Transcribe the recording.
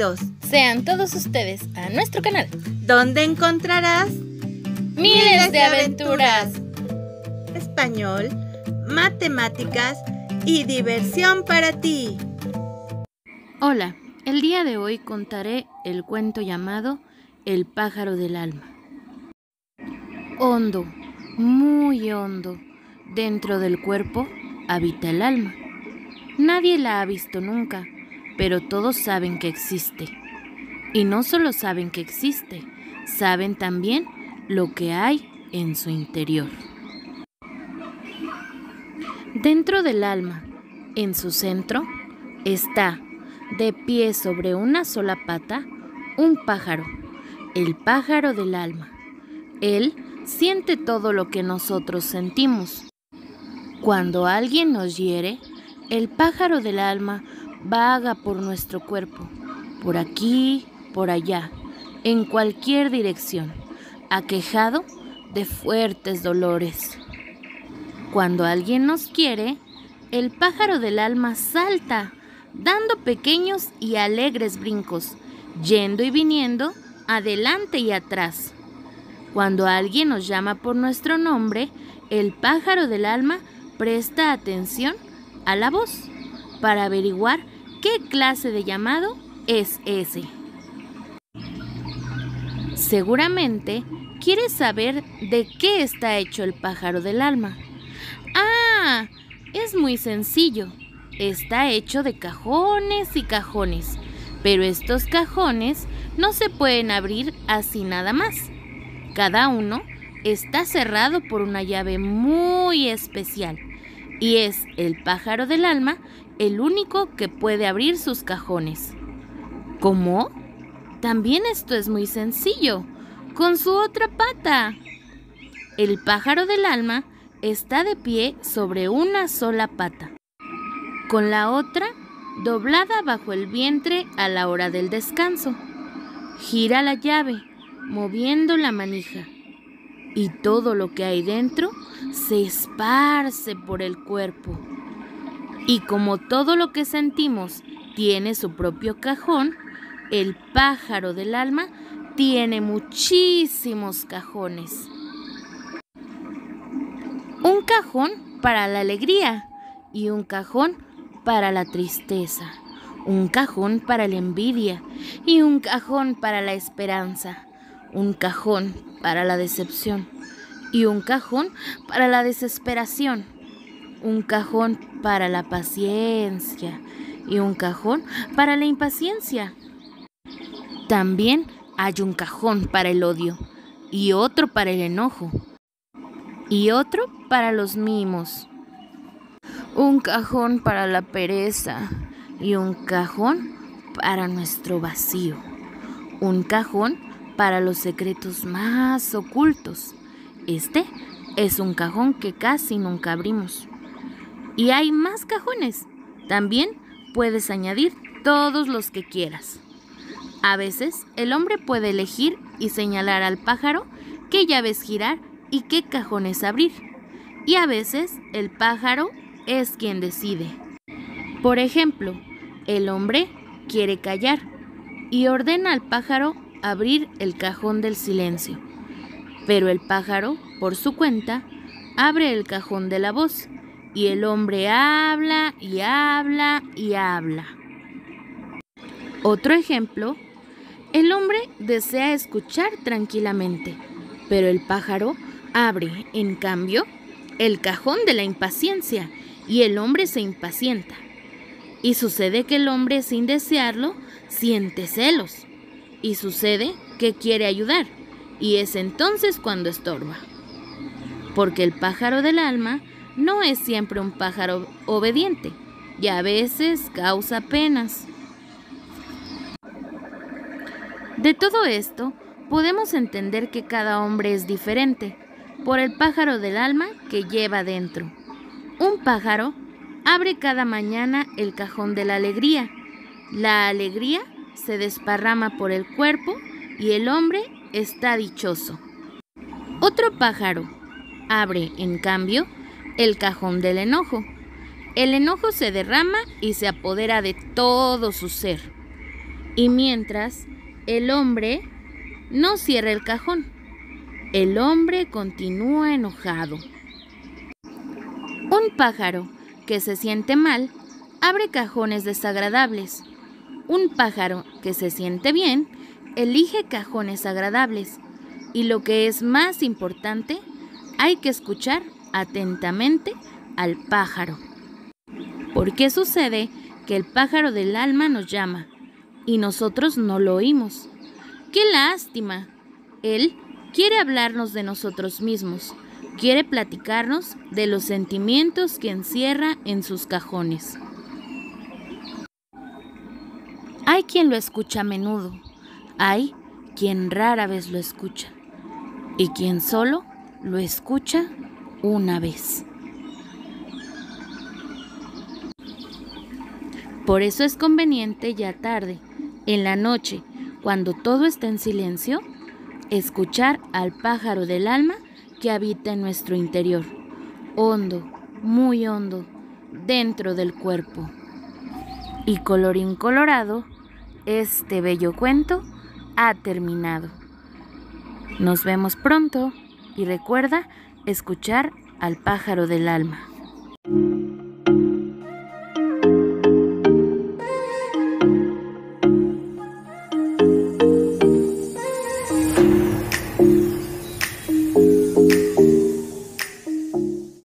Bienvenidos. Sean todos ustedes a nuestro canal, donde encontrarás miles de aventuras, español, matemáticas y diversión para ti. Hola, el día de hoy contaré el cuento llamado El pájaro del alma. Hondo, muy hondo, dentro del cuerpo habita el alma. Nadie la ha visto nunca pero todos saben que existe. Y no solo saben que existe, saben también lo que hay en su interior. Dentro del alma, en su centro, está, de pie sobre una sola pata, un pájaro, el pájaro del alma. Él siente todo lo que nosotros sentimos. Cuando alguien nos hiere, el pájaro del alma vaga por nuestro cuerpo, por aquí, por allá, en cualquier dirección, aquejado de fuertes dolores. Cuando alguien nos quiere, el pájaro del alma salta, dando pequeños y alegres brincos, yendo y viniendo, adelante y atrás. Cuando alguien nos llama por nuestro nombre, el pájaro del alma presta atención a la voz para averiguar qué clase de llamado es ese. Seguramente quieres saber de qué está hecho el pájaro del alma. Ah, es muy sencillo. Está hecho de cajones y cajones, pero estos cajones no se pueden abrir así nada más. Cada uno está cerrado por una llave muy especial y es el pájaro del alma el único que puede abrir sus cajones. ¿Cómo? También esto es muy sencillo, con su otra pata. El pájaro del alma está de pie sobre una sola pata, con la otra doblada bajo el vientre a la hora del descanso. Gira la llave, moviendo la manija, y todo lo que hay dentro se esparce por el cuerpo. Y como todo lo que sentimos tiene su propio cajón, el pájaro del alma tiene muchísimos cajones. Un cajón para la alegría y un cajón para la tristeza. Un cajón para la envidia y un cajón para la esperanza. Un cajón para la decepción y un cajón para la desesperación, un cajón para la paciencia y un cajón para la impaciencia. También hay un cajón para el odio y otro para el enojo y otro para los mimos. Un cajón para la pereza y un cajón para nuestro vacío. Un cajón para los secretos más ocultos este es un cajón que casi nunca abrimos. Y hay más cajones. También puedes añadir todos los que quieras. A veces el hombre puede elegir y señalar al pájaro qué llaves girar y qué cajones abrir. Y a veces el pájaro es quien decide. Por ejemplo, el hombre quiere callar y ordena al pájaro abrir el cajón del silencio. Pero el pájaro, por su cuenta, abre el cajón de la voz y el hombre habla y habla y habla. Otro ejemplo, el hombre desea escuchar tranquilamente, pero el pájaro abre, en cambio, el cajón de la impaciencia y el hombre se impacienta. Y sucede que el hombre sin desearlo siente celos. Y sucede que quiere ayudar y es entonces cuando estorba. Porque el pájaro del alma no es siempre un pájaro obediente y a veces causa penas. De todo esto, podemos entender que cada hombre es diferente por el pájaro del alma que lleva dentro. Un pájaro abre cada mañana el cajón de la alegría. La alegría se desparrama por el cuerpo y el hombre está dichoso. Otro pájaro abre, en cambio, el cajón del enojo. El enojo se derrama y se apodera de todo su ser. Y mientras el hombre no cierra el cajón, el hombre continúa enojado. Un pájaro que se siente mal abre cajones desagradables. Un pájaro que se siente bien elige cajones agradables. Y lo que es más importante, hay que escuchar atentamente al pájaro. ¿Por qué sucede que el pájaro del alma nos llama y nosotros no lo oímos? ¡Qué lástima! Él quiere hablarnos de nosotros mismos, quiere platicarnos de los sentimientos que encierra en sus cajones. Hay quien lo escucha a menudo, hay quien rara vez lo escucha y quien solo lo escucha una vez. Por eso es conveniente ya tarde, en la noche, cuando todo está en silencio, escuchar al pájaro del alma que habita en nuestro interior, hondo, muy hondo, dentro del cuerpo. Y colorín colorado, este bello cuento ha terminado. Nos vemos pronto y recuerda escuchar al pájaro del alma.